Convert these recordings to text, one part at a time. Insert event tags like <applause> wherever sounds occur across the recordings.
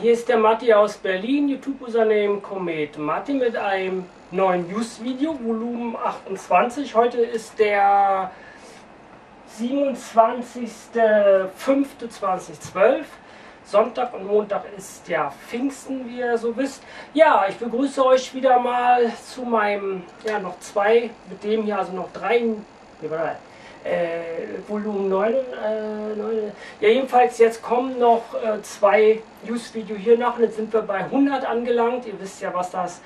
hier ist der Matti aus Berlin, YouTube-Unternehmen Komet Matti mit einem neuen News-Video, Volumen 28. Heute ist der 27.05.2012. Sonntag und Montag ist ja Pfingsten, wie ihr so wisst. Ja, ich begrüße euch wieder mal zu meinem, ja, noch zwei, mit dem hier also noch drei, äh, Volumen 9, äh, 9. Ja, jedenfalls jetzt kommen noch äh, zwei News-Video hier nach und jetzt sind wir bei 100 angelangt. Ihr wisst ja, was das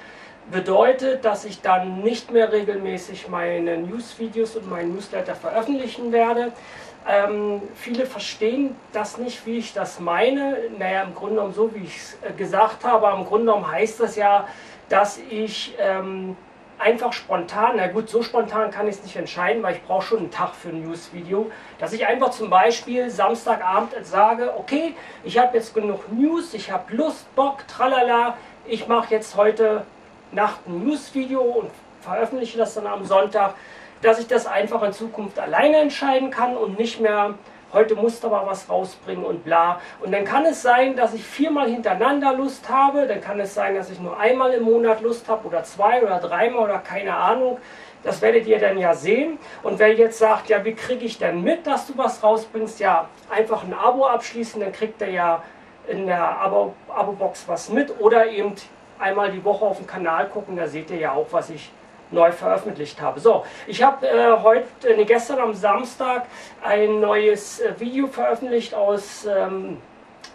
bedeutet, dass ich dann nicht mehr regelmäßig meine News-Videos und meinen Newsletter veröffentlichen werde. Ähm, viele verstehen das nicht, wie ich das meine. Naja, im Grunde genommen so, wie ich es äh, gesagt habe. Im Grunde genommen heißt das ja, dass ich ähm, einfach spontan, na gut, so spontan kann ich es nicht entscheiden, weil ich brauche schon einen Tag für ein News-Video, dass ich einfach zum Beispiel Samstagabend sage, okay, ich habe jetzt genug News, ich habe Lust, Bock, tralala, ich mache jetzt heute Nacht ein News-Video und veröffentliche das dann am Sonntag, dass ich das einfach in Zukunft alleine entscheiden kann und nicht mehr heute musst du aber was rausbringen und bla. Und dann kann es sein, dass ich viermal hintereinander Lust habe, dann kann es sein, dass ich nur einmal im Monat Lust habe oder zwei oder dreimal oder keine Ahnung. Das werdet ihr dann ja sehen. Und wer jetzt sagt, ja, wie kriege ich denn mit, dass du was rausbringst? Ja, einfach ein Abo abschließen, dann kriegt er ja in der Abo-Box was mit oder eben einmal die Woche auf dem Kanal gucken, da seht ihr ja auch, was ich neu veröffentlicht habe. So, ich habe äh, heute, äh, gestern am Samstag ein neues äh, Video veröffentlicht aus ähm,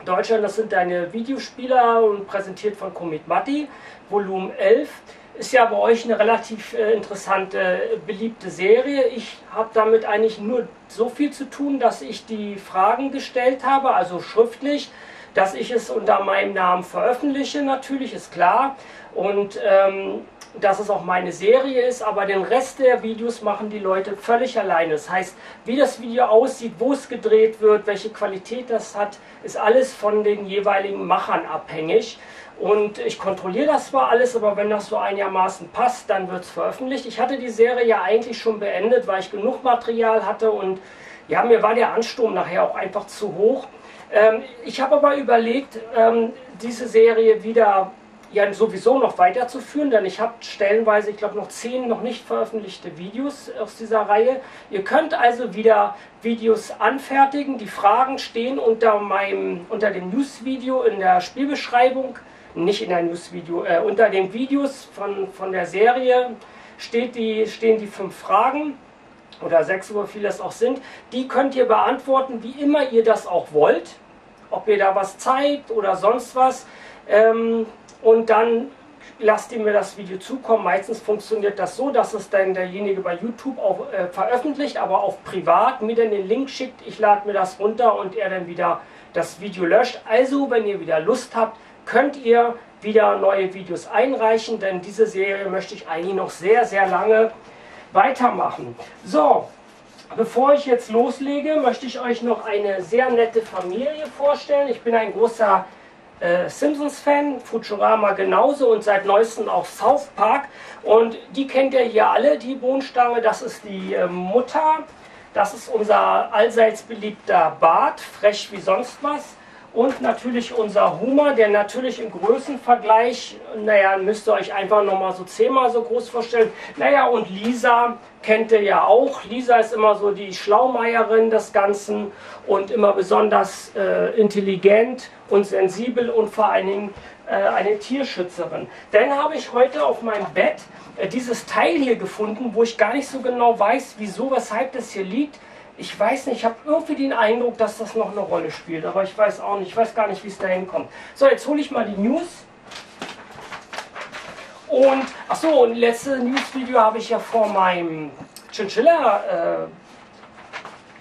Deutschland. Das sind deine Videospieler und präsentiert von Comet Matti, Volumen 11. Ist ja bei euch eine relativ äh, interessante, äh, beliebte Serie. Ich habe damit eigentlich nur so viel zu tun, dass ich die Fragen gestellt habe, also schriftlich dass ich es unter meinem Namen veröffentliche, natürlich, ist klar. Und ähm, dass es auch meine Serie ist, aber den Rest der Videos machen die Leute völlig alleine. Das heißt, wie das Video aussieht, wo es gedreht wird, welche Qualität das hat, ist alles von den jeweiligen Machern abhängig. Und ich kontrolliere das zwar alles, aber wenn das so einigermaßen passt, dann wird es veröffentlicht. Ich hatte die Serie ja eigentlich schon beendet, weil ich genug Material hatte und ja, mir war der Ansturm nachher auch einfach zu hoch. Ähm, ich habe aber überlegt, ähm, diese Serie wieder ja sowieso noch weiterzuführen, denn ich habe stellenweise, ich glaube, noch zehn noch nicht veröffentlichte Videos aus dieser Reihe. Ihr könnt also wieder Videos anfertigen. Die Fragen stehen unter meinem, unter dem News-Video in der Spielbeschreibung, nicht in der News-Video, äh, unter den Videos von, von der Serie steht die, stehen die fünf Fragen oder sechs, so viel das auch sind. Die könnt ihr beantworten, wie immer ihr das auch wollt. Ob ihr da was zeigt oder sonst was. Ähm, und dann lasst ihr mir das Video zukommen. Meistens funktioniert das so, dass es dann derjenige bei YouTube auch äh, veröffentlicht, aber auf privat mir dann den Link schickt. Ich lade mir das runter und er dann wieder das Video löscht. Also, wenn ihr wieder Lust habt, könnt ihr wieder neue Videos einreichen, denn diese Serie möchte ich eigentlich noch sehr, sehr lange weitermachen. So, bevor ich jetzt loslege, möchte ich euch noch eine sehr nette Familie vorstellen. Ich bin ein großer äh, Simpsons-Fan, Futurama genauso und seit neuestem auch South Park. Und die kennt ihr hier alle, die Bohnenstange, das ist die äh, Mutter. Das ist unser allseits beliebter Bart, frech wie sonst was. Und natürlich unser Humor, der natürlich im Größenvergleich, naja, müsst ihr euch einfach nochmal so zehnmal so groß vorstellen. Naja, und Lisa kennt ihr ja auch. Lisa ist immer so die Schlaumeierin des Ganzen und immer besonders äh, intelligent und sensibel und vor allen Dingen äh, eine Tierschützerin. Dann habe ich heute auf meinem Bett äh, dieses Teil hier gefunden, wo ich gar nicht so genau weiß, wieso, weshalb das hier liegt ich weiß nicht, ich habe irgendwie den Eindruck, dass das noch eine Rolle spielt, aber ich weiß auch nicht, ich weiß gar nicht, wie es dahin kommt. So, jetzt hole ich mal die News. Und, achso, und letzte News-Video habe ich ja vor meinem Chinchilla äh,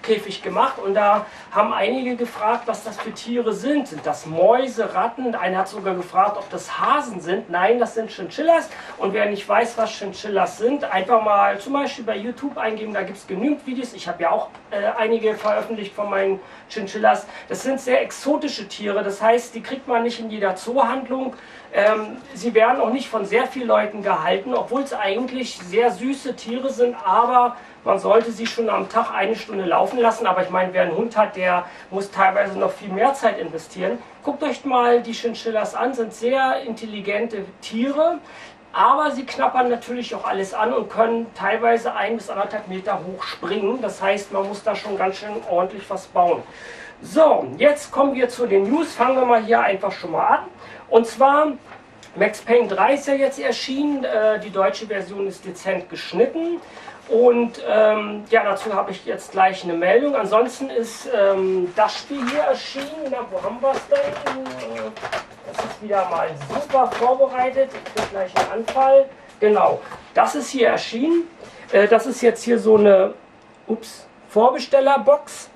Käfig gemacht und da haben einige gefragt, was das für Tiere sind. Sind das Mäuse, Ratten? Einer hat sogar gefragt, ob das Hasen sind. Nein, das sind Chinchillas. Und wer nicht weiß, was Chinchillas sind, einfach mal zum Beispiel bei YouTube eingeben, da gibt es genügend Videos. Ich habe ja auch äh, einige veröffentlicht von meinen Chinchillas. Das sind sehr exotische Tiere, das heißt, die kriegt man nicht in jeder Zoohandlung. Ähm, sie werden auch nicht von sehr vielen Leuten gehalten, obwohl es eigentlich sehr süße Tiere sind, aber Man sollte sie schon am Tag eine Stunde laufen lassen, aber ich meine, wer einen Hund hat, der muss teilweise noch viel mehr Zeit investieren. Guckt euch mal die Chinchillas an, sind sehr intelligente Tiere, aber sie knappern natürlich auch alles an und können teilweise ein bis anderthalb Meter hoch springen. Das heißt, man muss da schon ganz schön ordentlich was bauen. So, jetzt kommen wir zu den News. Fangen wir mal hier einfach schon mal an. Und zwar Max Payne 3 ist ja jetzt erschienen. Äh, die deutsche Version ist dezent geschnitten. Und ähm, ja, dazu habe ich jetzt gleich eine Meldung. Ansonsten ist ähm, das Spiel hier erschienen. Na, wo haben wir es denn? Das ist wieder mal super vorbereitet. Ich kriege gleich einen Anfall. Genau, das ist hier erschienen. Äh, das ist jetzt hier so eine ups, Vorbestellerbox.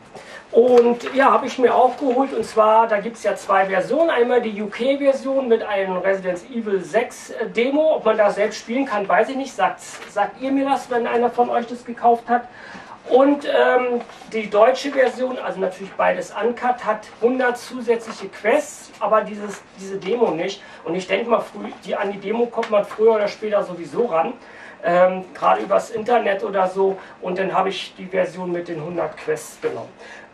Und ja, habe ich mir auch geholt und zwar, da gibt es ja zwei Versionen. Einmal die UK-Version mit einem Resident Evil 6 äh, Demo. Ob man da selbst spielen kann, weiß ich nicht. Sagt, sagt ihr mir das, wenn einer von euch das gekauft hat? Und ähm, die deutsche Version, also natürlich beides uncut, hat 100 zusätzliche Quests, aber dieses, diese Demo nicht. Und ich denke mal, früh, die, an die Demo kommt man früher oder später sowieso ran. Ähm, gerade übers Internet oder so. Und dann habe ich die Version mit den 100 Quests genommen.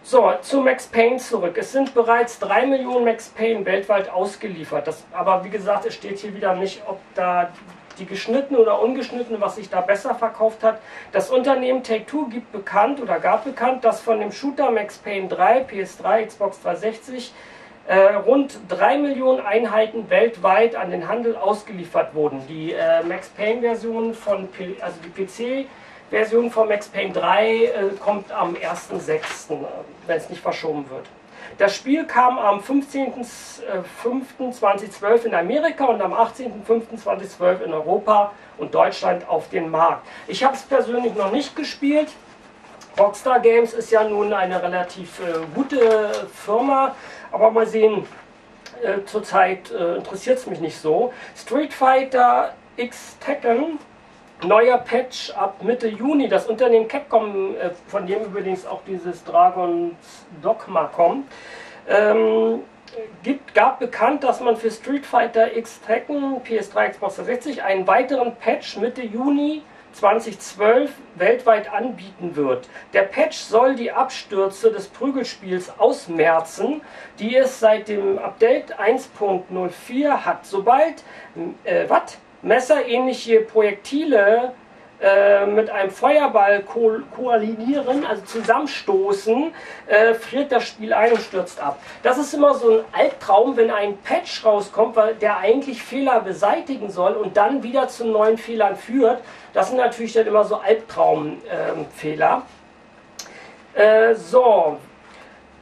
So, zu Max Payne zurück. Es sind bereits 3 Millionen Max Payne weltweit ausgeliefert. Das, aber wie gesagt, es steht hier wieder nicht, ob da die geschnittene oder ungeschnittene, was sich da besser verkauft hat. Das Unternehmen Take-Two gibt bekannt oder gab bekannt, dass von dem Shooter Max Payne 3, PS3, Xbox 360 äh, rund 3 Millionen Einheiten weltweit an den Handel ausgeliefert wurden. Die äh, Max Payne Version von, P also die PC Version von Max Payne 3 äh, kommt am 1.6., äh, wenn es nicht verschoben wird. Das Spiel kam am 15.05.2012 in Amerika und am 18.05.2012 in Europa und Deutschland auf den Markt. Ich habe es persönlich noch nicht gespielt. Rockstar Games ist ja nun eine relativ äh, gute Firma, aber mal sehen, äh, zurzeit äh, interessiert es mich nicht so. Street Fighter X Tekken neuer Patch ab Mitte Juni. Das Unternehmen Capcom, äh, von dem übrigens auch dieses Dragons Dogma kommt, ähm, gibt, gab bekannt, dass man für Street Fighter X Tekken, PS3, Xbox 360 einen weiteren Patch Mitte Juni 2012 weltweit anbieten wird. Der Patch soll die Abstürze des Prügelspiels ausmerzen, die es seit dem Update 1.04 hat. Sobald äh, was? Messerähnliche Projektile äh, mit einem Feuerball ko koalinieren, also zusammenstoßen, äh, friert das Spiel ein und stürzt ab. Das ist immer so ein Albtraum, wenn ein Patch rauskommt, weil der eigentlich Fehler beseitigen soll und dann wieder zu neuen Fehlern führt. Das sind natürlich dann immer so Albtraumfehler. Äh, so,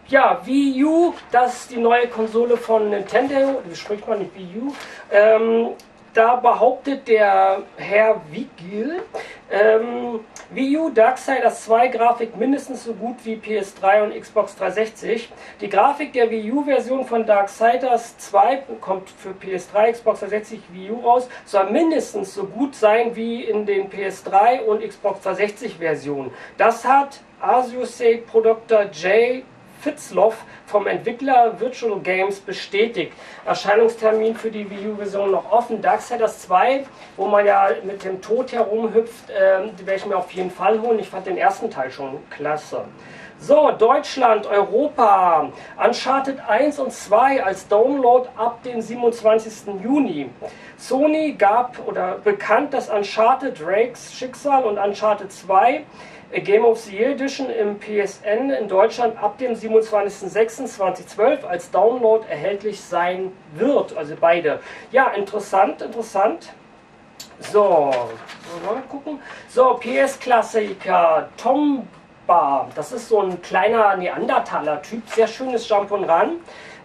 ja, Wii U, das ist die neue Konsole von Nintendo, wie spricht man nicht Wii U? Ähm, da behauptet der Herr Vigil, ähm, Wii U Darksiders 2 Grafik mindestens so gut wie PS3 und Xbox 360. Die Grafik der Wii U Version von Darksiders 2 kommt für PS3, Xbox 360, Wii U raus, soll mindestens so gut sein wie in den PS3 und Xbox 360 Versionen. Das hat Asus Produktor J. Fitzloff vom Entwickler Virtual Games bestätigt. Erscheinungstermin für die Wii U-Version noch offen. Darksiders 2, wo man ja mit dem Tod herumhüpft, äh, werde ich mir auf jeden Fall holen. Ich fand den ersten Teil schon klasse. So, Deutschland, Europa, Uncharted 1 und 2 als Download ab dem 27. Juni. Sony gab oder bekannt, dass Uncharted Drakes Schicksal und Uncharted 2 Game of the Year Edition im PSN in Deutschland ab dem 27.06.2012 als Download erhältlich sein wird. Also beide. Ja, interessant, interessant. So, mal gucken. So, PS-Klassiker Tomba. Das ist so ein kleiner Neandertaler-Typ. Sehr schönes Jump und Run.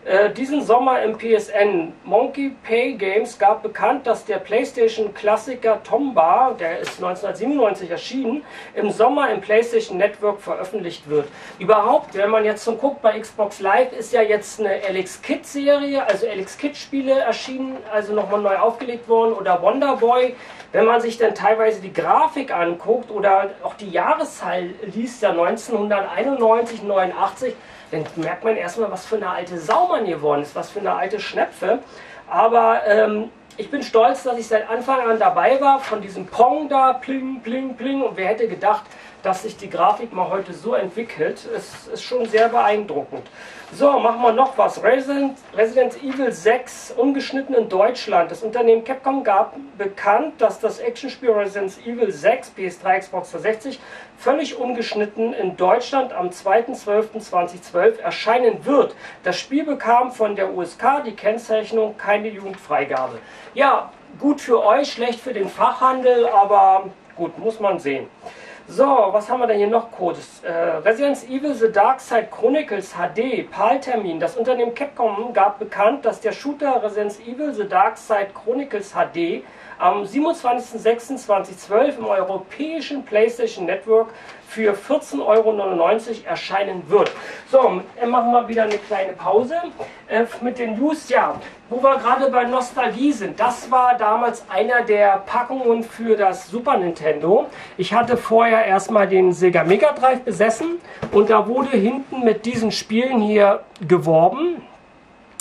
Äh, diesen Sommer im PSN. Monkey Pay Games gab bekannt, dass der PlayStation-Klassiker Tomba, der ist 1997 erschienen, im Sommer im PlayStation Network veröffentlicht wird. Überhaupt, wenn man jetzt so guckt bei Xbox Live, ist ja jetzt eine Alex Kid-Serie, also Alex Kid-Spiele erschienen, also nochmal neu aufgelegt worden, oder Wonder Boy. Wenn man sich dann teilweise die Grafik anguckt oder auch die Jahreszahl liest, ja 1991, 89, dann merkt man erstmal, was für eine alte Sau man geworden ist, was für eine alte Schnepfe. Aber ähm, ich bin stolz, dass ich seit Anfang an dabei war, von diesem Pong da, pling, pling, pling. Und wer hätte gedacht, dass sich die Grafik mal heute so entwickelt, ist, ist schon sehr beeindruckend. So, machen wir noch was. Resident, Resident Evil 6, ungeschnitten in Deutschland. Das Unternehmen Capcom gab bekannt, dass das Actionspiel Resident Evil 6, PS3, Xbox 360, völlig ungeschnitten in Deutschland am 2.12.2012 erscheinen wird. Das Spiel bekam von der USK die Kennzeichnung keine Jugendfreigabe. Ja, gut für euch, schlecht für den Fachhandel, aber gut, muss man sehen. So, was haben wir denn hier noch Codes? Äh, Resident Evil The Dark Side Chronicles HD, PAL-Termin. Das Unternehmen Capcom gab bekannt, dass der Shooter Resident Evil The Dark Side Chronicles HD am 27.06.2012 im europäischen PlayStation Network für 14,99 Euro erscheinen wird. So, dann machen wir wieder eine kleine Pause äh, mit den News. Ja, wo wir gerade bei Nostalgie sind, das war damals einer der Packungen für das Super Nintendo. Ich hatte vorher erstmal den Sega Mega Drive besessen und da wurde hinten mit diesen Spielen hier geworben.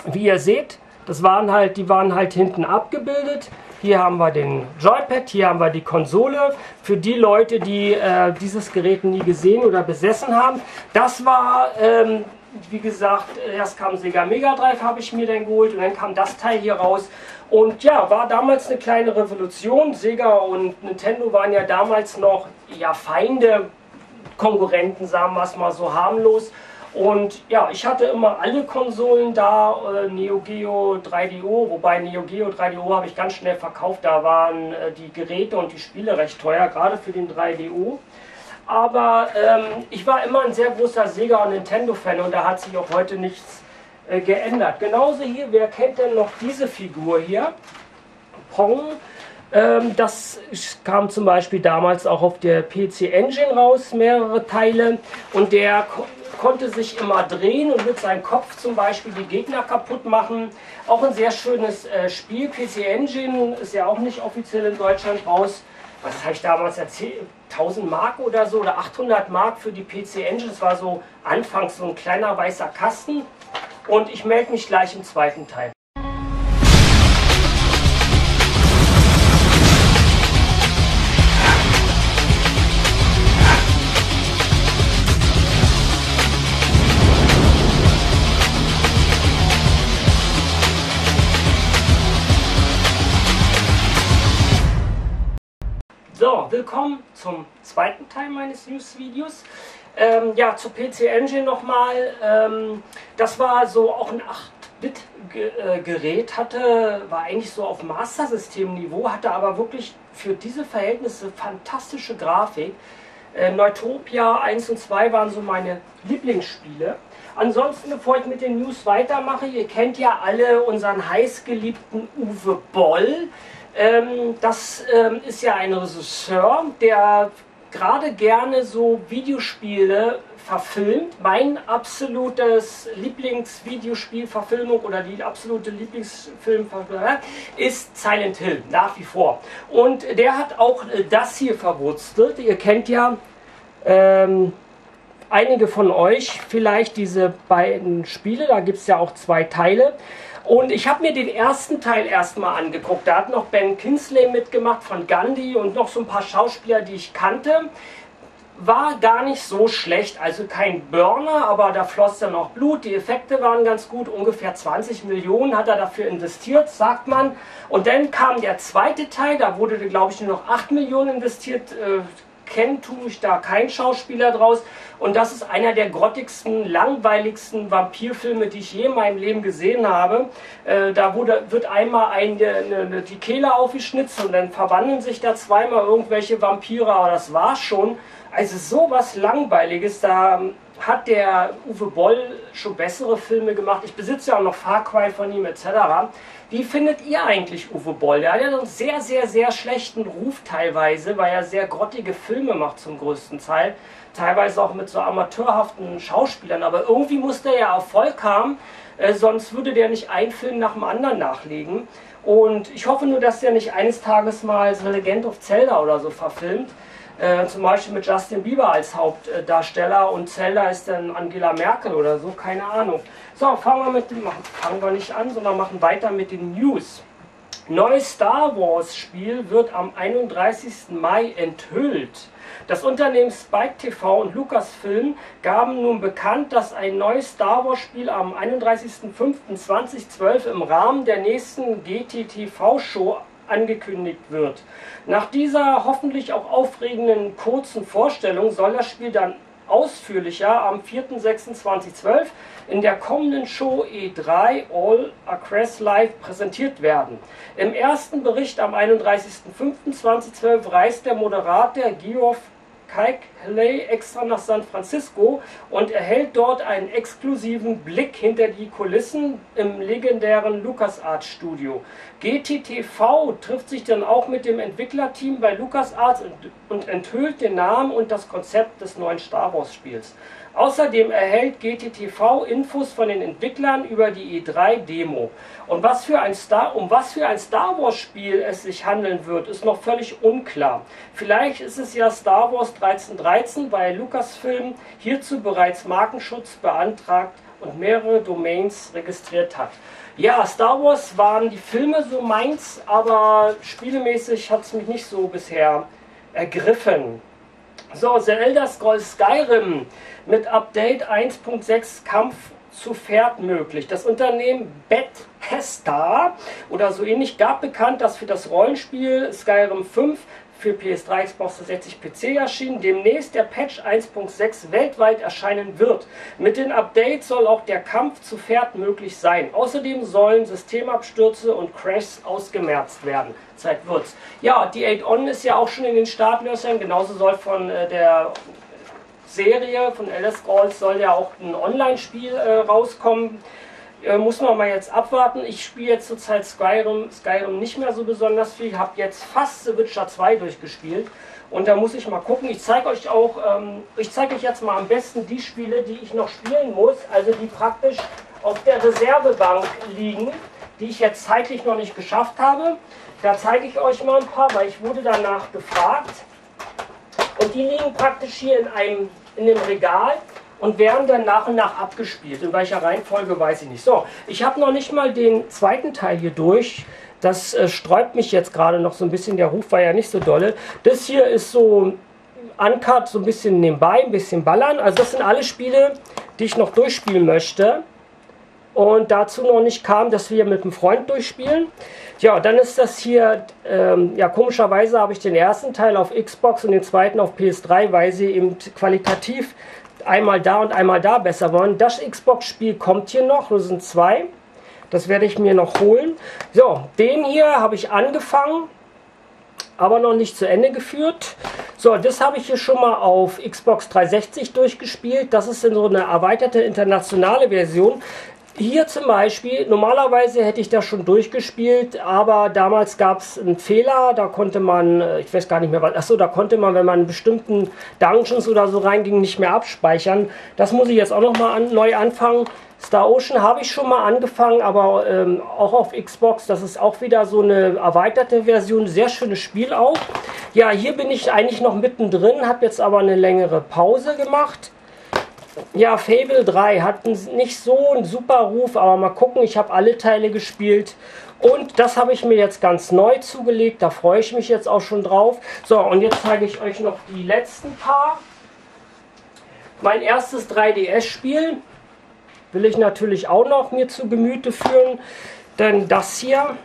Wie ihr seht, das waren halt, die waren halt hinten abgebildet. Hier haben wir den Joypad, hier haben wir die Konsole. Für die Leute, die äh, dieses Gerät nie gesehen oder besessen haben. Das war, ähm, wie gesagt, erst kam Sega Mega Drive, habe ich mir dann geholt und dann kam das Teil hier raus. Und ja, war damals eine kleine Revolution. Sega und Nintendo waren ja damals noch ja, Feinde, Konkurrenten, sagen wir es mal so harmlos. Und ja, ich hatte immer alle Konsolen da, äh, Neo Geo 3DO, wobei Neo Geo 3DO habe ich ganz schnell verkauft, da waren äh, die Geräte und die Spiele recht teuer, gerade für den 3DO. Aber ähm, ich war immer ein sehr großer Sega- und Nintendo-Fan und da hat sich auch heute nichts äh, geändert. Genauso hier, wer kennt denn noch diese Figur hier? Pong. Ähm, das kam zum Beispiel damals auch auf der PC Engine raus, mehrere Teile. Und der konnte sich immer drehen und mit seinem Kopf zum Beispiel die Gegner kaputt machen. Auch ein sehr schönes äh, Spiel. PC Engine ist ja auch nicht offiziell in Deutschland raus. Was habe ich damals erzählt? 1000 Mark oder so oder 800 Mark für die PC Engine. Das war so anfangs so ein kleiner weißer Kasten. Und ich melde mich gleich im zweiten Teil. Willkommen zum zweiten Teil meines News-Videos. Ähm, ja, zu PC Engine nochmal. Ähm, das war so auch ein 8-Bit-Gerät, hatte, war eigentlich so auf Master-System-Niveau, hatte aber wirklich für diese Verhältnisse fantastische Grafik. Äh, Neutopia 1 und 2 waren so meine Lieblingsspiele. Ansonsten, bevor ich mit den News weitermache, ihr kennt ja alle unseren heißgeliebten Uwe Boll. Ähm, das ähm, ist ja ein Regisseur, der gerade gerne so Videospiele verfilmt. Mein absolutes Lieblingsvideospielverfilmung oder die absolute Lieblingsfilmverfilmung ist Silent Hill, nach wie vor. Und der hat auch äh, das hier verwurzelt. Ihr kennt ja ähm, einige von euch vielleicht diese beiden Spiele, da gibt es ja auch zwei Teile. Und ich habe mir den ersten Teil erstmal angeguckt. Da hat noch Ben Kinsley mitgemacht von Gandhi und noch so ein paar Schauspieler, die ich kannte. War gar nicht so schlecht, also kein Burner, aber da floss dann noch Blut, die Effekte waren ganz gut, ungefähr 20 Millionen hat er dafür investiert, sagt man. Und dann kam der zweite Teil, da wurde, glaube ich, nur noch 8 Millionen investiert, äh, kennt, tue ich da kein Schauspieler draus. Und das ist einer der grottigsten, langweiligsten Vampirfilme, die ich je in meinem Leben gesehen habe. Äh, da wurde, wird einmal ein, eine, eine, die Kehle aufgeschnitzt und dann verwandeln sich da zweimal irgendwelche Vampire, aber das war's schon. Also sowas Langweiliges, da hat der Uwe Boll schon bessere Filme gemacht. Ich besitze ja auch noch Far Cry von ihm etc. Wie findet ihr eigentlich Uwe Boll? Der hat ja so einen sehr, sehr, sehr schlechten Ruf teilweise, weil er sehr grottige Filme macht zum größten Teil. Teilweise auch mit so amateurhaften Schauspielern. Aber irgendwie muss der ja Erfolg haben, äh, sonst würde der nicht einen Film nach dem anderen nachlegen. Und ich hoffe nur, dass der nicht eines Tages mal The Legend of Zelda oder so verfilmt. Äh, zum Beispiel mit Justin Bieber als Hauptdarsteller und Zelda ist dann Angela Merkel oder so, keine Ahnung. So, fangen wir mit dem, fangen wir nicht an, sondern machen weiter mit den News. Neues Star Wars Spiel wird am 31. Mai enthüllt. Das Unternehmen Spike TV und Lucasfilm gaben nun bekannt, dass ein neues Star Wars Spiel am 31.05.2012 im Rahmen der nächsten GTTV Show angekündigt wird. Nach dieser hoffentlich auch aufregenden kurzen Vorstellung soll das Spiel dann ausführlicher am 4.06.2012 in der kommenden Show E3 All Across Live präsentiert werden. Im ersten Bericht am 31.05.2012 reist der Moderator Geoff Kike Haley extra nach San Francisco und erhält dort einen exklusiven Blick hinter die Kulissen im legendären LucasArts Studio. GTTV trifft sich dann auch mit dem Entwicklerteam bei LucasArts und enthüllt den Namen und das Konzept des neuen Star Wars Spiels. Außerdem erhält GTTV Infos von den Entwicklern über die E3-Demo. Und was für ein Star, um was für ein Star Wars-Spiel es sich handeln wird, ist noch völlig unklar. Vielleicht ist es ja Star Wars 1313, weil Lucasfilm hierzu bereits Markenschutz beantragt und mehrere Domains registriert hat. Ja, Star Wars waren die Filme so meins, aber spielemäßig hat es mich nicht so bisher ergriffen. So, The Elder Scrolls Skyrim mit Update 1.6 Kampf zu Pferd möglich. Das Unternehmen Bethesda oder so ähnlich gab bekannt, dass für das Rollenspiel Skyrim 5 für PS3, Xbox 360, PC erschienen, demnächst der Patch 1.6 weltweit erscheinen wird. Mit den Updates soll auch der Kampf zu Pferd möglich sein. Außerdem sollen Systemabstürze und Crashs ausgemerzt werden. Zeit wird's. Ja, die 8-On ist ja auch schon in den Startlöchern, genauso soll von äh, der Serie von Elder Scrolls soll ja auch ein Online-Spiel äh, rauskommen. Äh, muss man mal jetzt abwarten. Ich spiele jetzt zurzeit Skyrim, Skyrim nicht mehr so besonders viel. Habe jetzt fast The Witcher 2 durchgespielt. Und da muss ich mal gucken. Ich zeige euch auch, ähm, ich zeige euch jetzt mal am besten die Spiele, die ich noch spielen muss. Also die praktisch auf der Reservebank liegen, die ich jetzt zeitlich noch nicht geschafft habe. Da zeige ich euch mal ein paar, weil ich wurde danach gefragt. Und die liegen praktisch hier in einem in dem Regal und werden dann nach und nach abgespielt. In welcher Reihenfolge weiß ich nicht. So, ich habe noch nicht mal den zweiten Teil hier durch. Das äh, sträubt mich jetzt gerade noch so ein bisschen. Der Ruf war ja nicht so dolle. Das hier ist so Uncut, so ein bisschen nebenbei, ein bisschen ballern. Also das sind alle Spiele, die ich noch durchspielen möchte. Und dazu noch nicht kam, dass wir mit einem Freund durchspielen. Ja, dann ist das hier, ähm, ja komischerweise habe ich den ersten Teil auf Xbox und den zweiten auf PS3, weil sie eben qualitativ einmal da und einmal da besser wollen. Das Xbox-Spiel kommt hier noch, das sind zwei. Das werde ich mir noch holen. So, den hier habe ich angefangen, aber noch nicht zu Ende geführt. So, das habe ich hier schon mal auf Xbox 360 durchgespielt. Das ist in so eine erweiterte internationale Version. Hier zum Beispiel, normalerweise hätte ich das schon durchgespielt, aber damals gab es einen Fehler, da konnte man, äh, ich weiß gar nicht mehr was, achso, da konnte man, wenn man in bestimmten Dungeons oder so reinging, nicht mehr abspeichern. Das muss ich jetzt auch nochmal an, neu anfangen. Star Ocean habe ich schon mal angefangen, aber ähm, auch auf Xbox, das ist auch wieder so eine erweiterte Version, sehr schönes Spiel auch. Ja, hier bin ich eigentlich noch mittendrin, habe jetzt aber eine längere Pause gemacht. Ja, Fable 3 hat nicht so einen super Ruf, aber mal gucken, ich habe alle Teile gespielt. Und das habe ich mir jetzt ganz neu zugelegt, da freue ich mich jetzt auch schon drauf. So, und jetzt zeige ich euch noch die letzten paar. Mein erstes 3DS-Spiel will ich natürlich auch noch mir zu Gemüte führen, denn das hier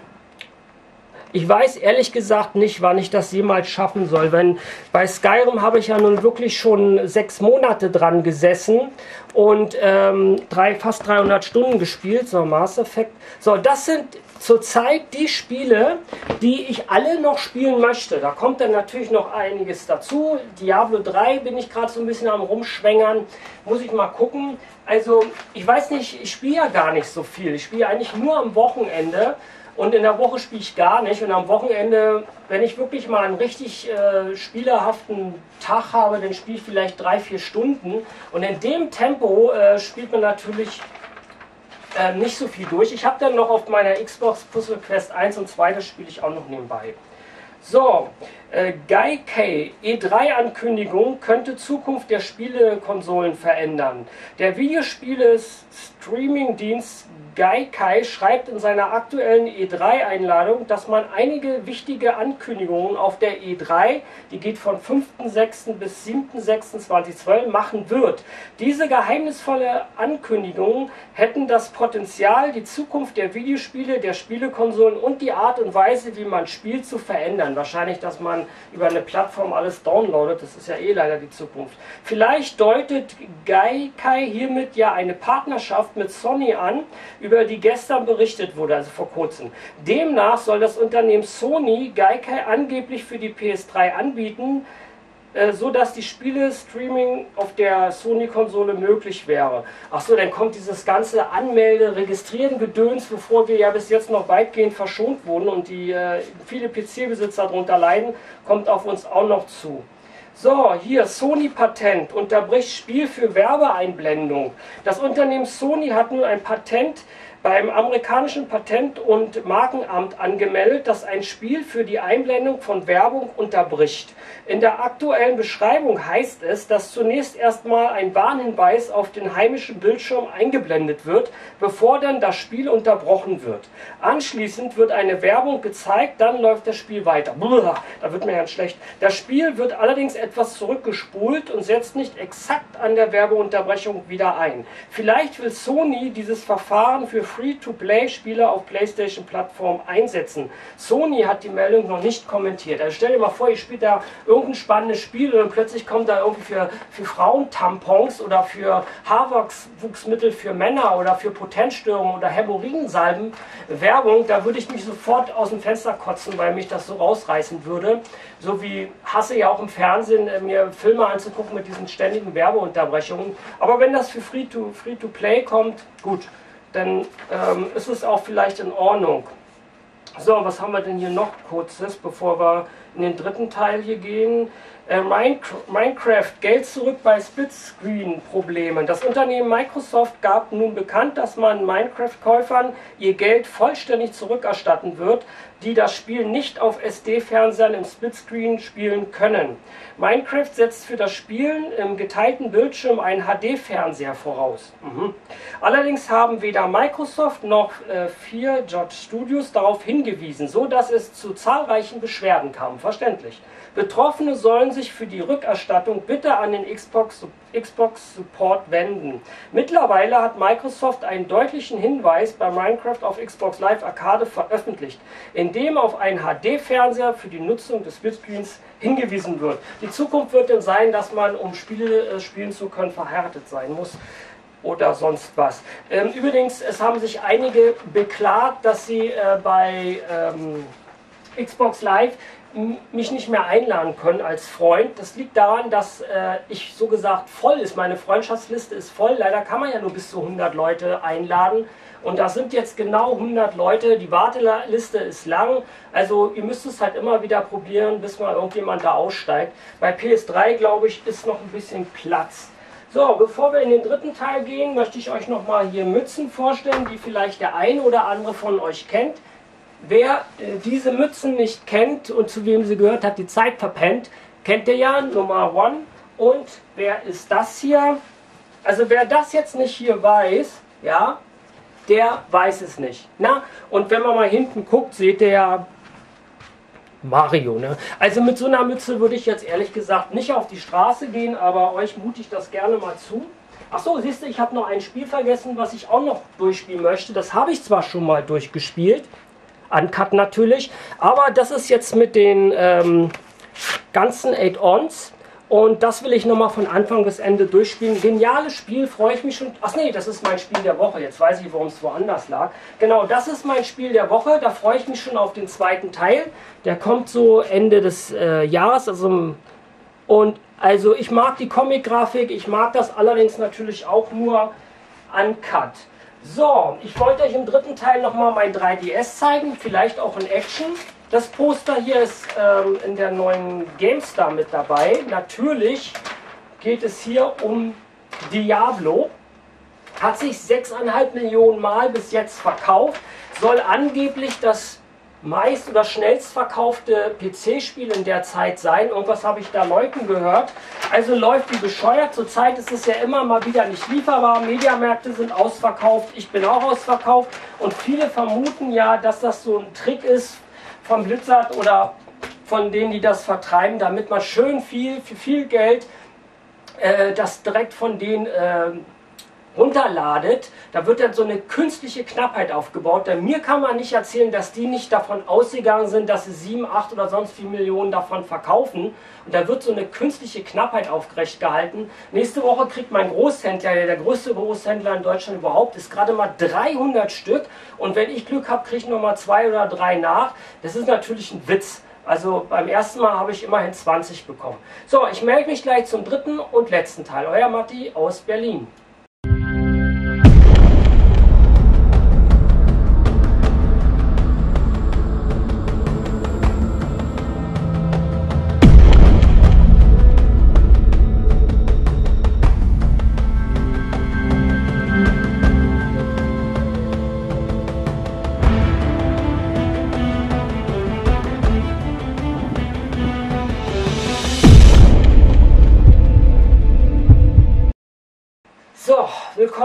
ich weiß ehrlich gesagt nicht, wann ich das jemals schaffen soll. Wenn bei Skyrim habe ich ja nun wirklich schon sechs Monate dran gesessen und ähm, drei, fast 300 Stunden gespielt. So, Mass Effect. So, das sind zurzeit die Spiele, die ich alle noch spielen möchte. Da kommt dann natürlich noch einiges dazu. Diablo 3 bin ich gerade so ein bisschen am rumschwängern. Muss ich mal gucken. Also, ich weiß nicht, ich spiele ja gar nicht so viel. Ich spiele eigentlich nur am Wochenende. Und in der Woche spiele ich gar nicht. Und am Wochenende, wenn ich wirklich mal einen richtig äh, spielerhaften Tag habe, dann spiele ich vielleicht drei, vier Stunden. Und in dem Tempo äh, spielt man natürlich äh, nicht so viel durch. Ich habe dann noch auf meiner Xbox Puzzle Quest 1 und 2, das spiele ich auch noch nebenbei. So, äh, K. E3-Ankündigung könnte Zukunft der Spielekonsolen verändern. Der Videospiele Streaming-Dienst Gaikai schreibt in seiner aktuellen E3-Einladung, dass man einige wichtige Ankündigungen auf der E3, die geht von 5.6. bis 7.6.2012, machen wird. Diese geheimnisvolle Ankündigungen hätten das Potenzial, die Zukunft der Videospiele, der Spielekonsolen und die Art und Weise, wie man spielt, zu verändern. Wahrscheinlich, dass man über eine Plattform alles downloadet, das ist ja eh leider die Zukunft. Vielleicht deutet Gaikai hiermit ja eine Partnerschaft mit Sony an, über die gestern berichtet wurde, also vor kurzem. Demnach soll das Unternehmen Sony Gaikai angeblich für die PS3 anbieten, äh, so dass die Spiele-Streaming auf der Sony-Konsole möglich wäre. Achso, dann kommt dieses ganze Anmelde, Registrieren, Gedöns, wovor wir ja bis jetzt noch weitgehend verschont wurden und die äh, viele PC-Besitzer darunter leiden, kommt auf uns auch noch zu. So, hier Sony Patent unterbricht Spiel für Werbeeinblendung. Das Unternehmen Sony hat nun ein Patent beim amerikanischen Patent- und Markenamt angemeldet, das ein Spiel für die Einblendung von Werbung unterbricht. In der aktuellen Beschreibung heißt es, dass zunächst erstmal ein Warnhinweis auf den heimischen Bildschirm eingeblendet wird, bevor dann das Spiel unterbrochen wird. Anschließend wird eine Werbung gezeigt, dann läuft das Spiel weiter. Blah, da wird mir ganz schlecht. Das Spiel wird allerdings etwas zurückgespult und setzt nicht exakt an der Werbeunterbrechung wieder ein. Vielleicht will Sony dieses Verfahren für Free-to-Play-Spiele auf PlayStation-Plattformen einsetzen. Sony hat die Meldung noch nicht kommentiert. Also stell dir mal vor, ihr spielt da irgendein spannendes Spiel und plötzlich kommt da irgendwie für, für Frauen Tampons oder für Haarwuchsmittel für Männer oder für Potenzstörungen oder Hämorrhoidensalben Werbung. Da würde ich mich sofort aus dem Fenster kotzen, weil mich das so rausreißen würde. So wie hasse ja auch im Fernsehen, äh, mir Filme anzugucken mit diesen ständigen Werbeunterbrechungen. Aber wenn das für Free-to-Play Free kommt, gut dann ähm, ist es auch vielleicht in Ordnung. So, was haben wir denn hier noch kurzes, bevor wir in den dritten Teil hier gehen? Äh, Minecraft, Geld zurück bei Splitscreen-Problemen. Das Unternehmen Microsoft gab nun bekannt, dass man Minecraft-Käufern ihr Geld vollständig zurückerstatten wird, die das Spiel nicht auf SD-Fernsehern im Splitscreen spielen können. Minecraft setzt für das Spielen im geteilten Bildschirm einen HD-Fernseher voraus. Mhm. Allerdings haben weder Microsoft noch äh, vier George Studios darauf hingewiesen, so dass es zu zahlreichen Beschwerden kam. Verständlich. Betroffene sollen sich für die Rückerstattung bitte an den Xbox, Xbox Support wenden. Mittlerweile hat Microsoft einen deutlichen Hinweis bei Minecraft auf Xbox Live Arcade veröffentlicht, in dem auf einen HD-Fernseher für die Nutzung des Splitscreens hingewiesen wird. Die Zukunft wird dann sein, dass man, um Spiele äh, spielen zu können, verhärtet sein muss oder sonst was. Ähm, übrigens, es haben sich einige beklagt, dass sie äh, bei ähm, Xbox Live mich nicht mehr einladen können als Freund. Das liegt daran, dass äh, ich so gesagt voll ist. Meine Freundschaftsliste ist voll. Leider kann man ja nur bis zu 100 Leute einladen. Und da sind jetzt genau 100 Leute. Die Warteliste ist lang. Also ihr müsst es halt immer wieder probieren, bis mal irgendjemand da aussteigt. Bei PS3, glaube ich, ist noch ein bisschen Platz. So, bevor wir in den dritten Teil gehen, möchte ich euch nochmal hier Mützen vorstellen, die vielleicht der eine oder andere von euch kennt. Wer äh, diese Mützen nicht kennt und zu wem sie gehört, hat die Zeit verpennt. Kennt ihr ja, Nummer One. Und wer ist das hier? Also wer das jetzt nicht hier weiß, ja, der weiß es nicht. Na? Und wenn man mal hinten guckt, seht ihr ja Mario. Ne? Also mit so einer Mütze würde ich jetzt ehrlich gesagt nicht auf die Straße gehen, aber euch mute ich das gerne mal zu. Achso, siehst du, ich habe noch ein Spiel vergessen, was ich auch noch durchspielen möchte. Das habe ich zwar schon mal durchgespielt, Uncut natürlich. Aber das ist jetzt mit den ähm, ganzen 8-Ons. Und das will ich nochmal von Anfang bis Ende durchspielen. Geniales Spiel, freue ich mich schon. Ach nee, das ist mein Spiel der Woche. Jetzt weiß ich, warum es woanders lag. Genau, das ist mein Spiel der Woche. Da freue ich mich schon auf den zweiten Teil. Der kommt so Ende des äh, Jahres. Also, und also ich mag die Comic-Grafik. Ich mag das allerdings natürlich auch nur uncut. So, ich wollte euch im dritten Teil nochmal mein 3DS zeigen, vielleicht auch in Action. Das Poster hier ist ähm, in der neuen GameStar mit dabei. Natürlich geht es hier um Diablo. Hat sich 6,5 Millionen Mal bis jetzt verkauft. Soll angeblich das meist oder schnellst verkaufte PC-Spiel in der Zeit sein. Irgendwas habe ich da Leuten gehört. Also läuft wie bescheuert. Zurzeit ist es ja immer mal wieder nicht lieferbar. Mediamärkte sind ausverkauft. Ich bin auch ausverkauft. Und viele vermuten ja, dass das so ein Trick ist von Blizzard oder von denen, die das vertreiben, damit man schön viel, für viel Geld äh, das direkt von denen äh, runterladet, da wird dann so eine künstliche Knappheit aufgebaut. Denn mir kann man nicht erzählen, dass die nicht davon ausgegangen sind, dass sie 7, 8 oder sonst wie Millionen davon verkaufen. Und da wird so eine künstliche Knappheit aufgerecht gehalten. Nächste Woche kriegt mein Großhändler, der der größte Großhändler in Deutschland überhaupt ist, gerade mal 300 Stück. Und wenn ich Glück habe, kriege ich nochmal zwei oder drei nach. Das ist natürlich ein Witz. Also beim ersten Mal habe ich immerhin 20 bekommen. So, ich melde mich gleich zum dritten und letzten Teil. Euer Matti aus Berlin.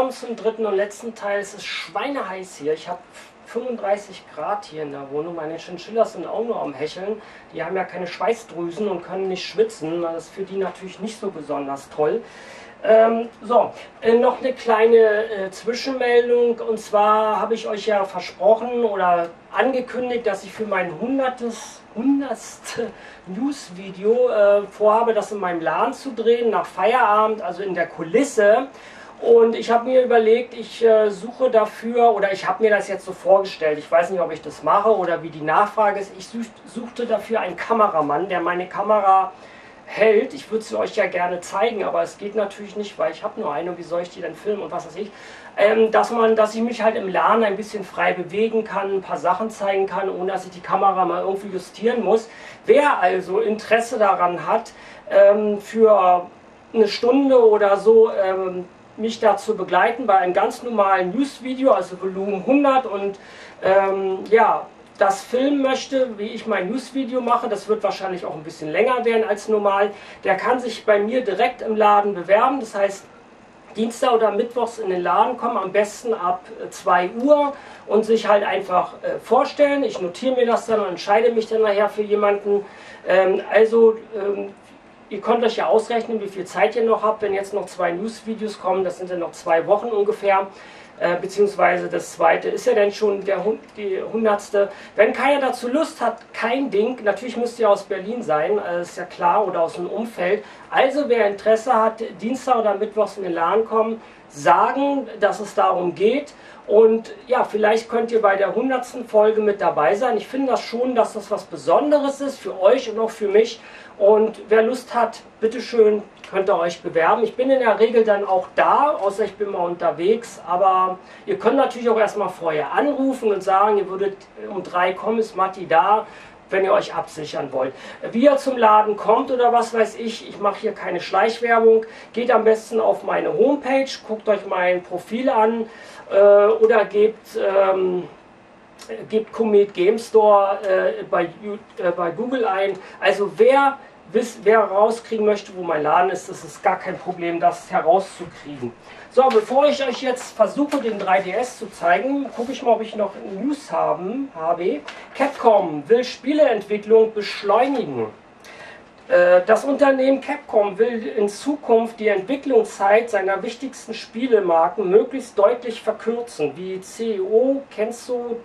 Willkommen zum dritten und letzten Teil. Es ist schweineheiß hier. Ich habe 35 Grad hier in der Wohnung. Meine Chinchillas sind auch nur am Hecheln. Die haben ja keine Schweißdrüsen und können nicht schwitzen. Das ist für die natürlich nicht so besonders toll. Ähm, so, äh, noch eine kleine äh, Zwischenmeldung. Und zwar habe ich euch ja versprochen oder angekündigt, dass ich für mein 100. 100. News-Video äh, vorhabe, das in meinem Laden zu drehen, nach Feierabend, also in der Kulisse. Und ich habe mir überlegt, ich äh, suche dafür, oder ich habe mir das jetzt so vorgestellt, ich weiß nicht, ob ich das mache oder wie die Nachfrage ist, ich such, suchte dafür einen Kameramann, der meine Kamera hält. Ich würde sie euch ja gerne zeigen, aber es geht natürlich nicht, weil ich habe nur eine wie soll ich die dann filmen und was weiß ich. Ähm, dass, man, dass ich mich halt im Laden ein bisschen frei bewegen kann, ein paar Sachen zeigen kann, ohne dass ich die Kamera mal irgendwie justieren muss. Wer also Interesse daran hat, ähm, für eine Stunde oder so ähm, mich dazu begleiten bei einem ganz normalen News-Video, also Volumen 100 und ähm, ja, das filmen möchte, wie ich mein News-Video mache, das wird wahrscheinlich auch ein bisschen länger werden als normal, der kann sich bei mir direkt im Laden bewerben, das heißt Dienstag oder Mittwochs in den Laden kommen, am besten ab 2 äh, Uhr und sich halt einfach äh, vorstellen. Ich notiere mir das dann und entscheide mich dann nachher für jemanden. Ähm, also ähm, Ihr könnt euch ja ausrechnen, wie viel Zeit ihr noch habt, wenn jetzt noch zwei News-Videos kommen. Das sind ja noch zwei Wochen ungefähr. Äh, beziehungsweise das zweite ist ja dann schon der, die hundertste. Wenn keiner dazu Lust hat, kein Ding. Natürlich müsst ihr aus Berlin sein, äh, ist ja klar, oder aus dem Umfeld. Also wer Interesse hat, Dienstag oder Mittwochs in den Laden kommen, sagen, dass es darum geht. Und ja, vielleicht könnt ihr bei der hundertsten Folge mit dabei sein. Ich finde das schon, dass das was Besonderes ist für euch und auch für mich. Und wer Lust hat, bitteschön, könnt ihr euch bewerben. Ich bin in der Regel dann auch da, außer ich bin mal unterwegs. Aber ihr könnt natürlich auch erstmal vorher anrufen und sagen, ihr würdet um drei kommen, ist Matti da, wenn ihr euch absichern wollt. Wie ihr zum Laden kommt oder was weiß ich, ich mache hier keine Schleichwerbung. Geht am besten auf meine Homepage, guckt euch mein Profil an äh, oder gebt... Ähm, gebt Comet Game Store äh, bei, äh, bei Google ein. Also wer wisst, wer rauskriegen möchte, wo mein Laden ist, das ist gar kein Problem, das herauszukriegen. So, bevor ich euch jetzt versuche, den 3DS zu zeigen, gucke ich mal, ob ich noch News haben, habe. Capcom will Spieleentwicklung beschleunigen. Äh, das Unternehmen Capcom will in Zukunft die Entwicklungszeit seiner wichtigsten Spielemarken möglichst deutlich verkürzen, wie CEO Kenzo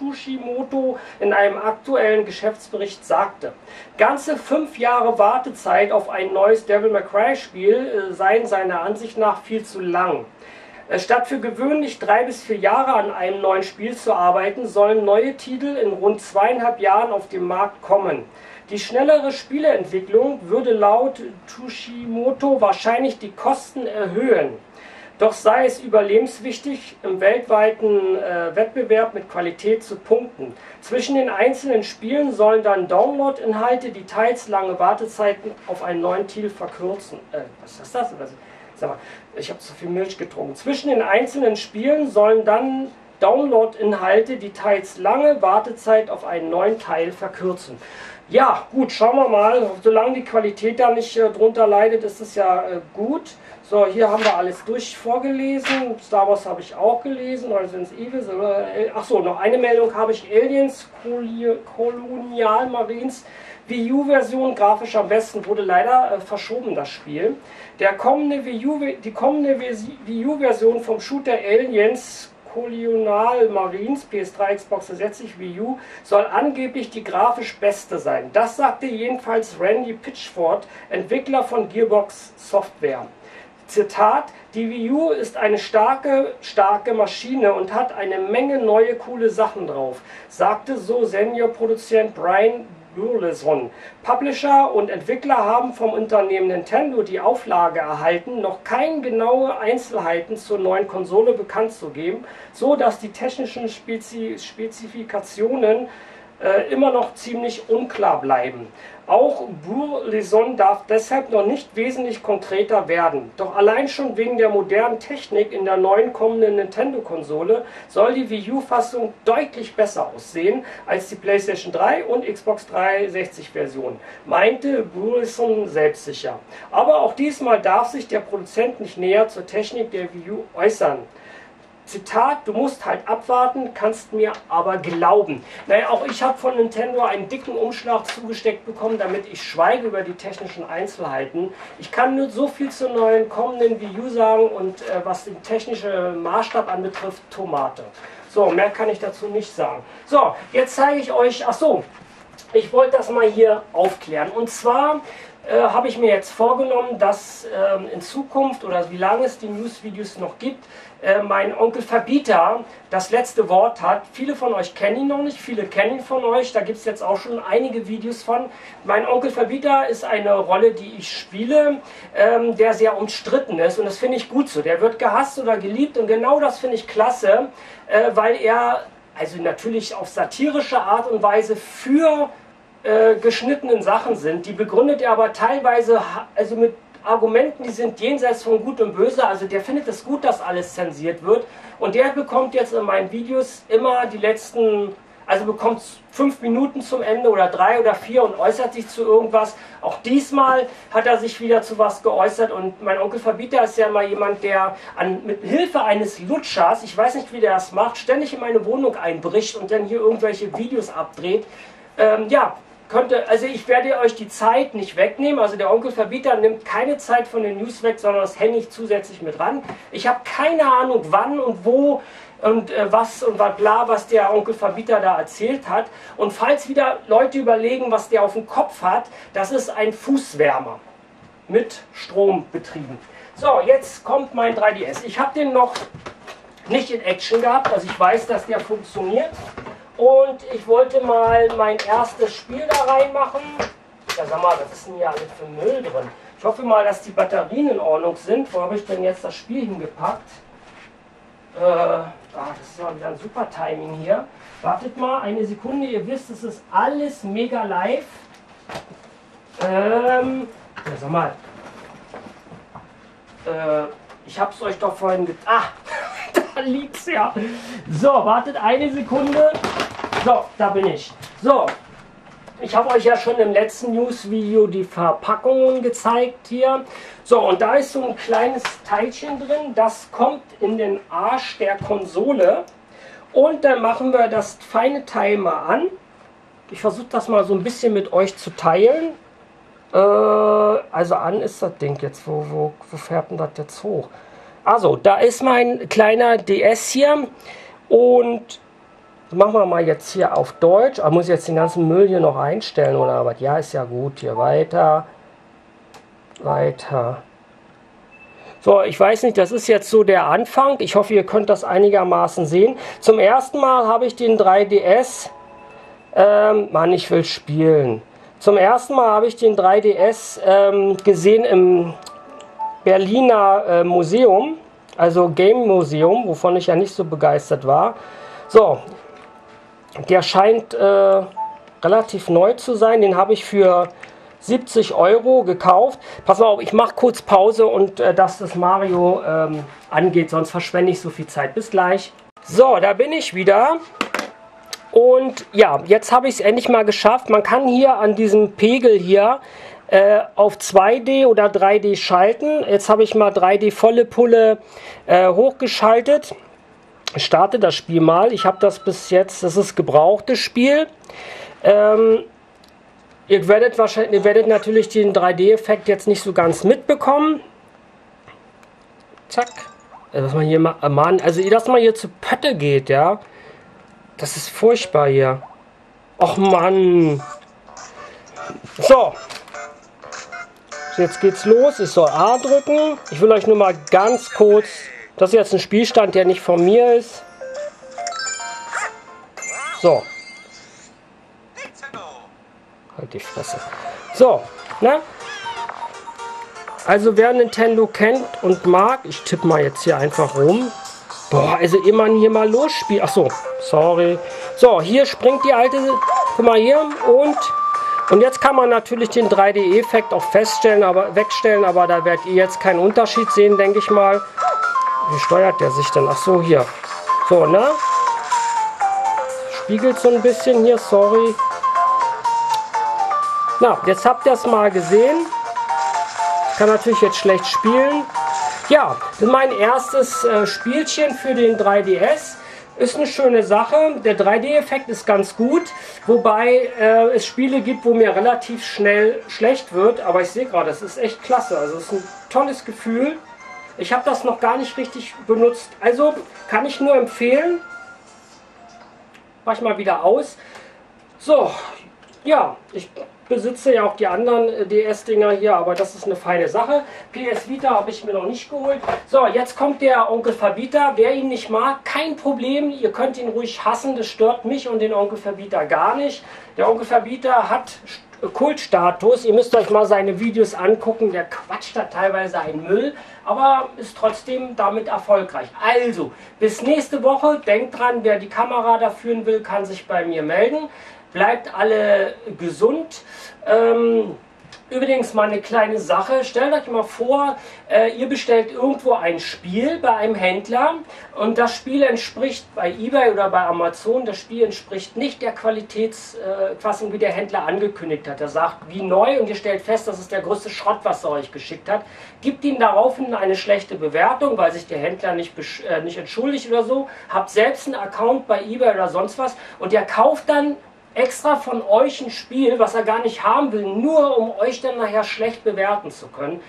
Tushimoto in einem aktuellen Geschäftsbericht sagte. Ganze fünf Jahre Wartezeit auf ein neues Devil May Cry Spiel äh, seien seiner Ansicht nach viel zu lang. Äh, statt für gewöhnlich drei bis vier Jahre an einem neuen Spiel zu arbeiten, sollen neue Titel in rund zweieinhalb Jahren auf den Markt kommen. Die schnellere Spieleentwicklung würde laut Tushimoto wahrscheinlich die Kosten erhöhen. Doch sei es überlebenswichtig, im weltweiten äh, Wettbewerb mit Qualität zu punkten. Zwischen den einzelnen Spielen sollen dann Download-Inhalte die teils lange Wartezeiten auf einen neuen Titel verkürzen. Äh, was ist das? Sag mal, ich habe zu viel Milch getrunken. Zwischen den einzelnen Spielen sollen dann Download-Inhalte, die teils lange Wartezeit auf einen neuen Teil verkürzen. Ja, gut, schauen wir mal. Solange die Qualität da nicht äh, drunter leidet, ist es ja äh, gut. So, hier haben wir alles durch vorgelesen. Star Wars habe ich auch gelesen, Resident Evil. Äh, Achso, noch eine Meldung habe ich. Aliens, Kolonial Marines, Wii U-Version, grafisch am besten, wurde leider äh, verschoben, das Spiel. Der kommende Wii U, die kommende Wii U-Version vom Shooter Aliens Colonial Marines, PS3, Xbox 360, Wii U, soll angeblich die grafisch beste sein. Das sagte jedenfalls Randy Pitchford, Entwickler von Gearbox Software. Zitat, die Wii U ist eine starke, starke Maschine und hat eine Menge neue coole Sachen drauf, sagte so Senior-Produzent Brian Burleson. Publisher und Entwickler haben vom Unternehmen Nintendo die Auflage erhalten, noch keine genaue Einzelheiten zur neuen Konsole bekannt zu geben, so dass die technischen Spezi Spezifikationen äh, immer noch ziemlich unklar bleiben. Auch Burleson darf deshalb noch nicht wesentlich konkreter werden. Doch allein schon wegen der modernen Technik in der neuen kommenden Nintendo-Konsole soll die Wii U-Fassung deutlich besser aussehen als die PlayStation 3 und Xbox 360-Version, meinte Burleson selbstsicher. Aber auch diesmal darf sich der Produzent nicht näher zur Technik der Wii U äußern. Zitat, du musst halt abwarten, kannst mir aber glauben. Naja, auch ich habe von Nintendo einen dicken Umschlag zugesteckt bekommen, damit ich schweige über die technischen Einzelheiten. Ich kann nur so viel zur neuen kommenden Wii U sagen und äh, was den technischen Maßstab anbetrifft, Tomate. So, mehr kann ich dazu nicht sagen. So, jetzt zeige ich euch, ach so, ich wollte das mal hier aufklären. Und zwar äh, habe ich mir jetzt vorgenommen, dass äh, in Zukunft oder wie lange es die News-Videos noch gibt, äh, mein Onkel Verbieter das letzte Wort hat. Viele von euch kennen ihn noch nicht, viele kennen ihn von euch, da gibt es jetzt auch schon einige Videos von. Mein Onkel Verbieter ist eine Rolle, die ich spiele, ähm, der sehr umstritten ist und das finde ich gut so. Der wird gehasst oder geliebt und genau das finde ich klasse, äh, weil er also natürlich auf satirische Art und Weise für äh, geschnittenen Sachen sind. Die begründet er aber teilweise also mit Argumenten, die sind jenseits von Gut und Böse. Also der findet es gut, dass alles zensiert wird. Und der bekommt jetzt in meinen Videos immer die letzten, also bekommt fünf Minuten zum Ende oder drei oder vier und äußert sich zu irgendwas. Auch diesmal hat er sich wieder zu was geäußert. Und mein Onkel Verbieter ist ja mal jemand, der an, mit Hilfe eines Lutschers, ich weiß nicht, wie der das macht, ständig in meine Wohnung einbricht und dann hier irgendwelche Videos abdreht. Ähm, ja, könnte, also ich werde euch die Zeit nicht wegnehmen. Also der Onkel Verbieter nimmt keine Zeit von den News weg, sondern das hänge ich zusätzlich mit ran. Ich habe keine Ahnung, wann und wo und äh, was und was bla, was der Onkel Verbieter da erzählt hat. Und falls wieder Leute überlegen, was der auf dem Kopf hat, das ist ein Fußwärmer mit Strom betrieben. So, jetzt kommt mein 3DS. Ich habe den noch nicht in Action gehabt, also ich weiß, dass der funktioniert. Und ich wollte mal mein erstes Spiel da reinmachen. Ja, sag mal, was ist denn hier alles für Müll drin? Ich hoffe mal, dass die Batterien in Ordnung sind. Wo habe ich denn jetzt das Spiel hingepackt? Äh, ah, das ist mal wieder ein super Timing hier. Wartet mal eine Sekunde, ihr wisst, es ist alles mega live. Ähm, ja, sag mal. Äh, ich hab's euch doch vorhin ge... Ah, <laughs> da liegt's ja. So, wartet eine Sekunde. So, da bin ich. So, ich habe euch ja schon im letzten News-Video die Verpackungen gezeigt hier. So, und da ist so ein kleines Teilchen drin, das kommt in den Arsch der Konsole. Und dann machen wir das feine Teil mal an. Ich versuche das mal so ein bisschen mit euch zu teilen. Äh, also an ist das Ding jetzt. Wo, wo, wo fährt denn das jetzt hoch? Also, da ist mein kleiner DS hier. Und machen wir mal jetzt hier auf Deutsch. Muss ich jetzt den ganzen Müll hier noch einstellen oder was? Ja, ist ja gut. Hier weiter. Weiter. So, ich weiß nicht, das ist jetzt so der Anfang. Ich hoffe, ihr könnt das einigermaßen sehen. Zum ersten Mal habe ich den 3DS. Ähm, Mann, ich will spielen. Zum ersten Mal habe ich den 3DS ähm, gesehen im Berliner äh, Museum, also Game Museum, wovon ich ja nicht so begeistert war. So, der scheint äh, relativ neu zu sein. Den habe ich für 70 Euro gekauft. Pass mal auf, ich mache kurz Pause und äh, dass das Mario ähm, angeht, sonst verschwende ich so viel Zeit. Bis gleich. So, da bin ich wieder. Und ja, jetzt habe ich es endlich mal geschafft. Man kann hier an diesem Pegel hier äh, auf 2D oder 3D schalten. Jetzt habe ich mal 3D volle Pulle äh, hochgeschaltet. Starte das Spiel mal. Ich habe das bis jetzt, das ist gebrauchtes Spiel. Ähm, ihr werdet wahrscheinlich, ihr werdet natürlich den 3D-Effekt jetzt nicht so ganz mitbekommen. Zack. Äh, was man hier mal, Mann, also dass man hier zu Pötte geht, ja. Das ist furchtbar hier. Och Mann. So, Jetzt geht's los. Ich soll A drücken. Ich will euch nur mal ganz kurz. Das ist jetzt ein Spielstand, der nicht von mir ist. So. Halt die Fresse. So, ne? Also wer Nintendo kennt und mag, ich tippe mal jetzt hier einfach rum. Boah, also immer hier mal los spielt. Ach so, sorry. So, hier springt die alte. Guck mal hier und und jetzt kann man natürlich den 3D-Effekt auch feststellen, aber wegstellen, aber da werdet ihr jetzt keinen Unterschied sehen, denke ich mal. Wie steuert der sich denn? Ach so, hier. So, ne? Spiegelt so ein bisschen hier, sorry. Na, jetzt habt ihr es mal gesehen. Ich kann natürlich jetzt schlecht spielen. Ja, mein erstes äh, Spielchen für den 3DS. Ist eine schöne Sache. Der 3D-Effekt ist ganz gut, wobei äh, es Spiele gibt, wo mir relativ schnell schlecht wird. Aber ich sehe gerade, es ist echt klasse. Also es ist ein tolles Gefühl. Ich habe das noch gar nicht richtig benutzt. Also kann ich nur empfehlen. Mach ich mal wieder aus. So, ja, ich besitze ja auch die anderen äh, DS-Dinger hier, aber das ist eine feine Sache. PS Vita habe ich mir noch nicht geholt. So, jetzt kommt der Onkel Fabita. Wer ihn nicht mag, kein Problem. Ihr könnt ihn ruhig hassen, das stört mich und den Onkel Fabita gar nicht. Der Onkel Fabita hat Kultstatus. Ihr müsst euch mal seine Videos angucken. Der quatscht da teilweise einen Müll, aber ist trotzdem damit erfolgreich. Also, bis nächste Woche. Denkt dran, wer die Kamera da führen will, kann sich bei mir melden. Bleibt alle gesund. Ähm, Übrigens mal eine kleine Sache. Stellt euch mal vor, äh, ihr bestellt irgendwo ein Spiel bei einem Händler und das Spiel entspricht bei eBay oder bei Amazon, das Spiel entspricht nicht der Qualitätsfassung, äh, wie der Händler angekündigt hat. Er sagt, wie neu und ihr stellt fest, das ist der größte Schrott, was er euch geschickt hat. Gibt ihm daraufhin eine schlechte Bewertung, weil sich der Händler nicht, äh, nicht entschuldigt oder so. Habt selbst einen Account bei eBay oder sonst was und der kauft dann extra von euch ein Spiel, was er gar nicht haben will, nur um euch dann nachher schlecht bewerten zu können.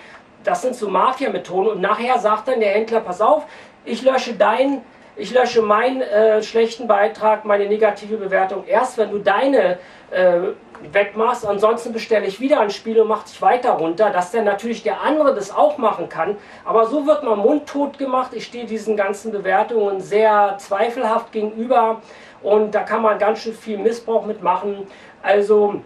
Das sind so Mafia-Methoden und nachher sagt dann der Händler, pass auf, ich lösche deinen ich lösche meinen äh, schlechten Beitrag, meine negative Bewertung erst, wenn du deine äh, wegmachst. Ansonsten bestelle ich wieder ein Spiel und mache dich weiter runter, dass dann natürlich der andere das auch machen kann. Aber so wird man mundtot gemacht. Ich stehe diesen ganzen Bewertungen sehr zweifelhaft gegenüber und da kann man ganz schön viel Missbrauch mitmachen. Also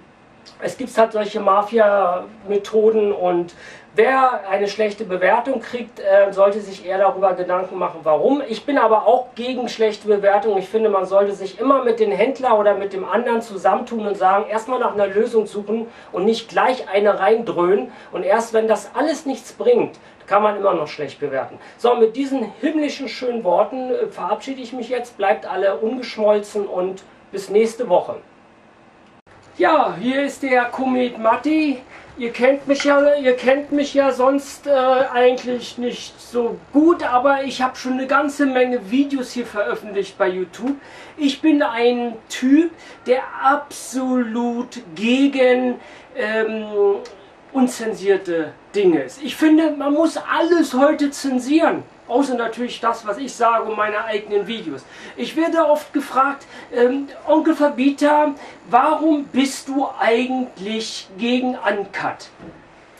es gibt halt solche Mafia-Methoden und wer eine schlechte Bewertung kriegt, äh, sollte sich eher darüber Gedanken machen, warum. Ich bin aber auch gegen schlechte Bewertungen. Ich finde, man sollte sich immer mit dem Händler oder mit dem anderen zusammentun und sagen, erstmal nach einer Lösung suchen und nicht gleich eine reindröhnen. Und erst wenn das alles nichts bringt, kann man immer noch schlecht bewerten. So, mit diesen himmlischen schönen Worten äh, verabschiede ich mich jetzt. Bleibt alle ungeschmolzen und bis nächste Woche. Ja, hier ist der Komet Matti. Ihr kennt mich ja, ihr kennt mich ja sonst äh, eigentlich nicht so gut, aber ich habe schon eine ganze Menge Videos hier veröffentlicht bei YouTube. Ich bin ein Typ, der absolut gegen ähm, unzensierte Dinge ist. Ich finde, man muss alles heute zensieren. Außer natürlich das, was ich sage und meine eigenen Videos. Ich werde oft gefragt, ähm, Onkel Verbieter, warum bist du eigentlich gegen Uncut?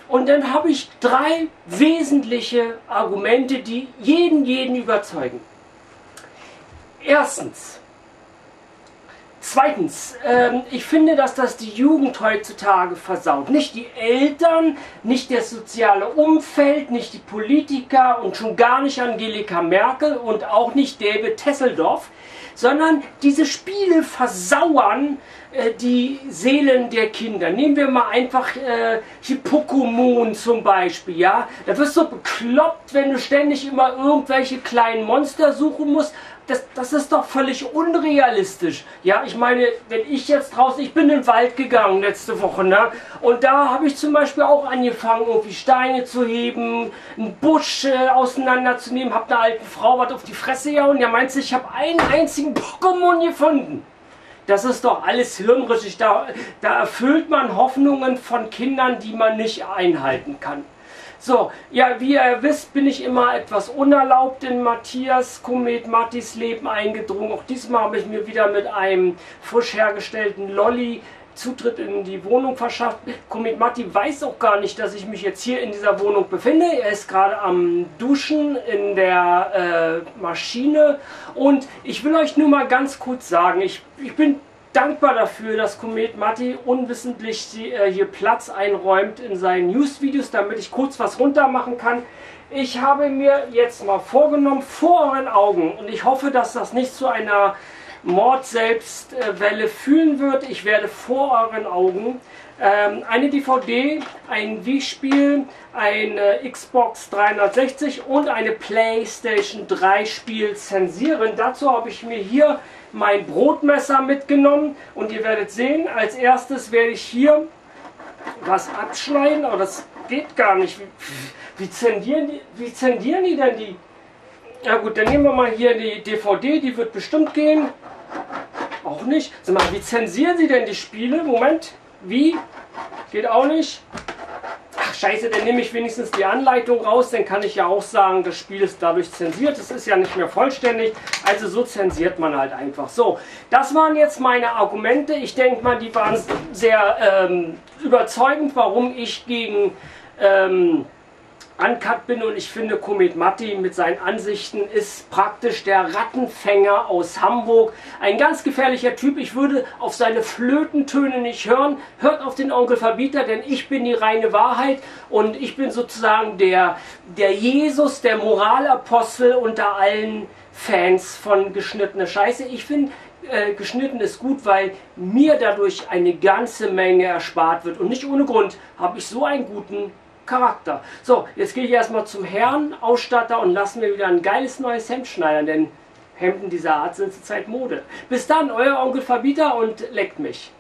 Und dann habe ich drei wesentliche Argumente, die jeden, jeden überzeugen. Erstens, Zweitens, ähm, ich finde, dass das die Jugend heutzutage versaut. Nicht die Eltern, nicht das soziale Umfeld, nicht die Politiker und schon gar nicht Angelika Merkel und auch nicht David Tesseldorf, sondern diese Spiele versauern äh, die Seelen der Kinder. Nehmen wir mal einfach äh, Hippokomon zum Beispiel, ja. Da wirst du bekloppt, wenn du ständig immer irgendwelche kleinen Monster suchen musst das, das ist doch völlig unrealistisch. Ja, ich meine, wenn ich jetzt draußen, ich bin in den Wald gegangen letzte Woche, ne? Und da habe ich zum Beispiel auch angefangen, irgendwie Steine zu heben, einen Busch äh, auseinanderzunehmen, habe einer alten Frau was auf die Fresse gehauen. Ja, meinst du, ich habe einen einzigen Pokémon gefunden? Das ist doch alles hirnrissig. Da, da erfüllt man Hoffnungen von Kindern, die man nicht einhalten kann. So, ja, wie ihr wisst, bin ich immer etwas unerlaubt in Matthias Komet Mattis Leben eingedrungen. Auch diesmal habe ich mir wieder mit einem frisch hergestellten Lolly Zutritt in die Wohnung verschafft. Komet Matti weiß auch gar nicht, dass ich mich jetzt hier in dieser Wohnung befinde. Er ist gerade am Duschen in der äh, Maschine. Und ich will euch nur mal ganz kurz sagen, ich, ich bin dankbar dafür, dass Komet Matti unwissentlich äh, hier Platz einräumt in seinen News-Videos, damit ich kurz was runter machen kann. Ich habe mir jetzt mal vorgenommen, vor euren Augen, und ich hoffe, dass das nicht zu einer Mord-Selbstwelle fühlen wird. Ich werde vor euren Augen ähm, eine DVD, ein Wii-Spiel, eine Xbox 360 und eine PlayStation 3 Spiel zensieren. Dazu habe ich mir hier mein Brotmesser mitgenommen und ihr werdet sehen, als erstes werde ich hier was abschneiden, aber das geht gar nicht. Wie, wie, zendieren, die, wie zendieren die denn die? Ja gut, dann nehmen wir mal hier die DVD, die wird bestimmt gehen. Auch nicht. Sag mal, wie zensieren Sie denn die Spiele? Moment. Wie? Geht auch nicht. Scheiße, dann nehme ich wenigstens die Anleitung raus, dann kann ich ja auch sagen, das Spiel ist dadurch zensiert, es ist ja nicht mehr vollständig, also so zensiert man halt einfach. So, das waren jetzt meine Argumente, ich denke mal, die waren sehr ähm, überzeugend, warum ich gegen ähm, Uncut bin und ich finde Komet Matti mit seinen Ansichten ist praktisch der Rattenfänger aus Hamburg. Ein ganz gefährlicher Typ. Ich würde auf seine Flötentöne nicht hören. Hört auf den Onkel Verbieter, denn ich bin die reine Wahrheit und ich bin sozusagen der, der Jesus, der Moralapostel unter allen Fans von geschnittener Scheiße. Ich finde, äh, geschnitten ist gut, weil mir dadurch eine ganze Menge erspart wird. Und nicht ohne Grund habe ich so einen guten Charakter. So, jetzt gehe ich erstmal zum Herrn Ausstatter und lassen mir wieder ein geiles neues Hemd schneidern, denn Hemden dieser Art sind zurzeit Mode. Bis dann, euer Onkel Verbieter und leckt mich.